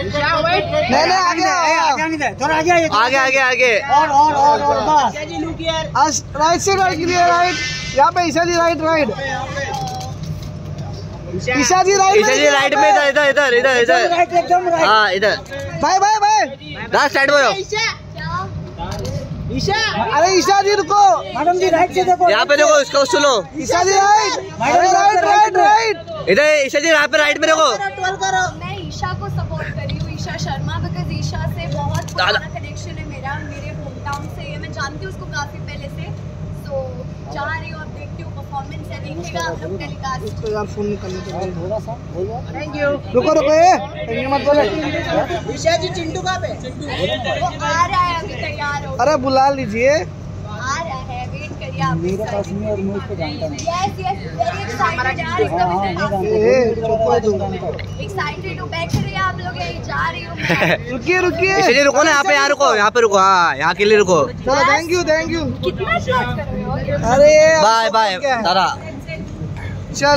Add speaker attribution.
Speaker 1: नहीं नहीं आगे आगे
Speaker 2: थोड़ा आगे आइए
Speaker 3: आगे आगे। आगे
Speaker 2: और और और और बस।
Speaker 1: राइट से राइट के लिए राइट यहाँ पे Isha ji right right Isha ji right
Speaker 3: Isha ji right में इधर इधर इधर इधर इधर।
Speaker 2: राइट एकदम राइट
Speaker 3: हाँ इधर।
Speaker 1: भाई भाई भाई।
Speaker 3: लास्ट साइड में रहो
Speaker 1: अरे ईशा जी रुको।
Speaker 2: मैडम जी राइट से देखो
Speaker 3: यहाँ पे देखो इसको सुनो।
Speaker 1: Isha ji right right right right
Speaker 3: इधर ईशा जी यहाँ पे राइट में देखो।
Speaker 4: ईशा को सपोर्ट कर रही हूँ ईशा शर्मा बिकॉज़ ईशा से बहुत पुराना कनेक्शन है मेरा मेरे होम टाउन से मैं जानती हूँ उसको काफ़ी पहले से। सो जा रही हूँ अब देखती हूँ परफॉर्मेंस है देखिएगा आप लोग टेलीकास्ट
Speaker 1: इसको यार फ़ोन निकालने के लिए।
Speaker 2: थोड़ा सा बोलो
Speaker 1: रुको रुको ये ये मत बोले।
Speaker 4: वो आ रहा है अभी तैयार हो।
Speaker 1: अरे बुला लीजिए।
Speaker 4: आ रहा है वेट करिए आप
Speaker 2: मेरे पास नहीं और मैं उसको जानता नहीं।
Speaker 4: यस यस
Speaker 2: हाँ। हाँ हूँ
Speaker 1: रुकिए रुकिए।
Speaker 3: रुको ना यहाँ पे यहाँ रुको यहाँ पे रुको हाँ यहाँ के लिए रुको।
Speaker 1: थैंक यू थैंक यू
Speaker 4: कितना स्टार्ट कर रहे हो?
Speaker 1: अरे
Speaker 3: बाय बाय दादा।
Speaker 1: चल।